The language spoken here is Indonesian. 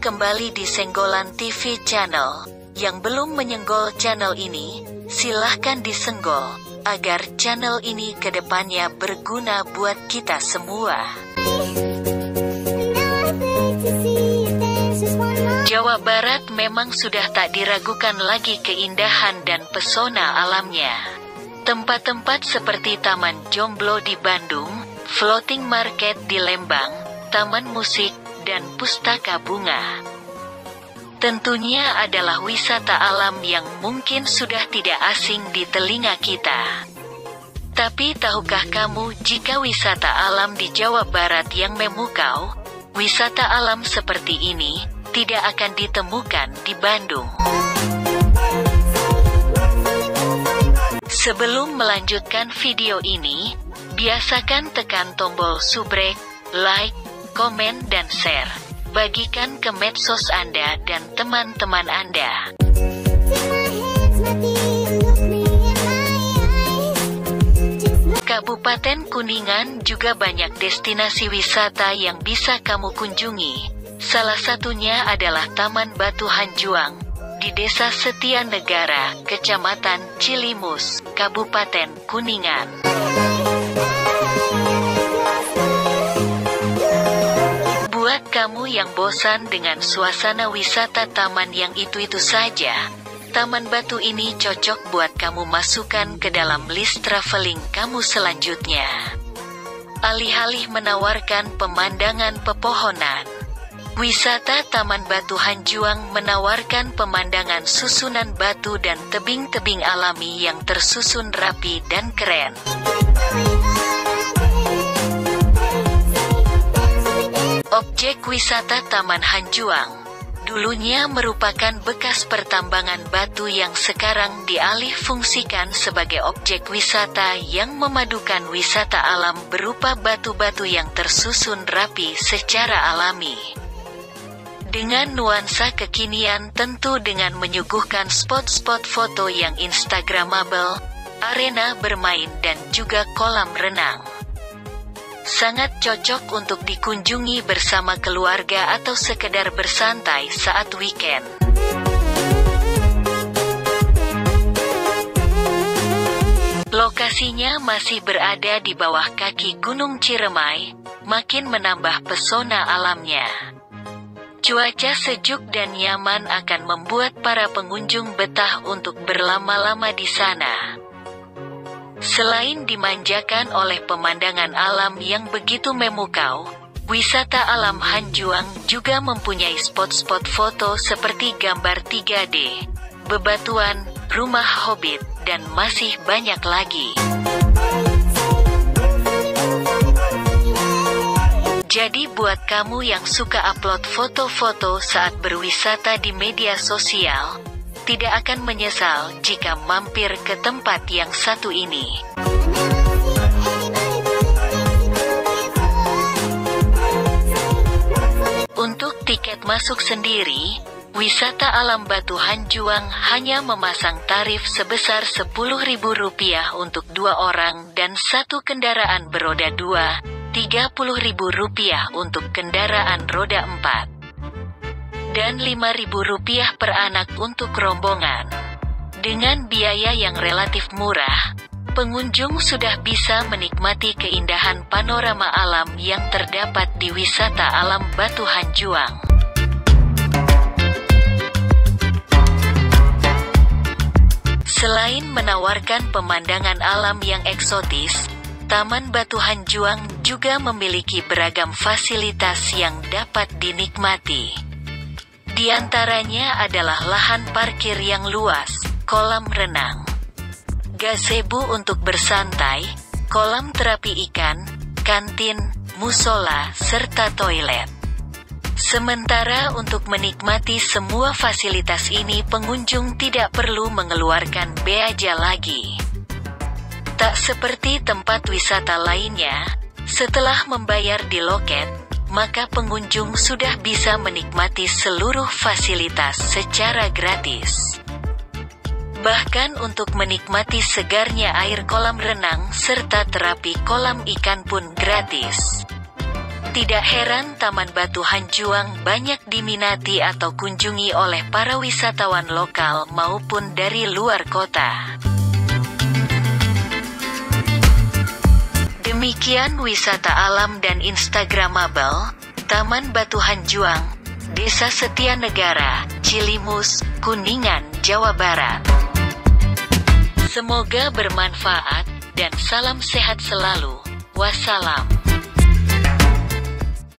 kembali di Senggolan TV Channel. Yang belum menyenggol channel ini, silahkan disenggol, agar channel ini ke depannya berguna buat kita semua. Jawa Barat memang sudah tak diragukan lagi keindahan dan pesona alamnya. Tempat-tempat seperti Taman Jomblo di Bandung, Floating Market di Lembang, Taman Musik, dan Pustaka Bunga. Tentunya adalah wisata alam yang mungkin sudah tidak asing di telinga kita. Tapi tahukah kamu jika wisata alam di Jawa Barat yang memukau, wisata alam seperti ini tidak akan ditemukan di Bandung. Sebelum melanjutkan video ini, biasakan tekan tombol subrek, like, komen dan share. Bagikan ke medsos Anda dan teman-teman Anda. Kabupaten Kuningan juga banyak destinasi wisata yang bisa kamu kunjungi. Salah satunya adalah Taman Batu Hanjuang di Desa Setia Negara, Kecamatan Cilimus, Kabupaten Kuningan. Kamu yang bosan dengan suasana wisata taman yang itu-itu saja, Taman Batu ini cocok buat kamu masukkan ke dalam list traveling kamu selanjutnya. Alih-alih menawarkan pemandangan pepohonan, wisata Taman Batu Hanjuang menawarkan pemandangan susunan batu dan tebing-tebing alami yang tersusun rapi dan keren. Objek wisata Taman Hanjuang dulunya merupakan bekas pertambangan batu yang sekarang dialih fungsikan sebagai objek wisata yang memadukan wisata alam berupa batu-batu yang tersusun rapi secara alami. Dengan nuansa kekinian tentu dengan menyuguhkan spot-spot foto yang instagramable, arena bermain dan juga kolam renang. Sangat cocok untuk dikunjungi bersama keluarga atau sekedar bersantai saat weekend. Lokasinya masih berada di bawah kaki Gunung Ciremai, makin menambah pesona alamnya. Cuaca sejuk dan nyaman akan membuat para pengunjung betah untuk berlama-lama di sana. Selain dimanjakan oleh pemandangan alam yang begitu memukau, wisata alam Hanjuang juga mempunyai spot-spot foto seperti gambar 3D, bebatuan, rumah hobbit, dan masih banyak lagi. Jadi buat kamu yang suka upload foto-foto saat berwisata di media sosial, tidak akan menyesal jika mampir ke tempat yang satu ini. Untuk tiket masuk sendiri, wisata alam Batu Hanjuang hanya memasang tarif sebesar Rp10.000 untuk dua orang dan satu kendaraan beroda dua, Rp30.000 untuk kendaraan roda empat dan Rp5.000 per anak untuk rombongan. Dengan biaya yang relatif murah, pengunjung sudah bisa menikmati keindahan panorama alam yang terdapat di wisata alam Batu Hanjuang. Selain menawarkan pemandangan alam yang eksotis, Taman Batu Hanjuang juga memiliki beragam fasilitas yang dapat dinikmati. Di antaranya adalah lahan parkir yang luas, kolam renang, gazebo untuk bersantai, kolam terapi ikan, kantin, musola, serta toilet. Sementara untuk menikmati semua fasilitas ini pengunjung tidak perlu mengeluarkan beaja lagi. Tak seperti tempat wisata lainnya, setelah membayar di loket, maka pengunjung sudah bisa menikmati seluruh fasilitas secara gratis. Bahkan untuk menikmati segarnya air kolam renang serta terapi kolam ikan pun gratis. Tidak heran Taman Batu Hanjuang banyak diminati atau kunjungi oleh para wisatawan lokal maupun dari luar kota. Demikian wisata alam dan instagramable, Taman Batu Hanjuang, Desa Setia Negara, Cilimus, Kuningan, Jawa Barat. Semoga bermanfaat, dan salam sehat selalu. Wassalam.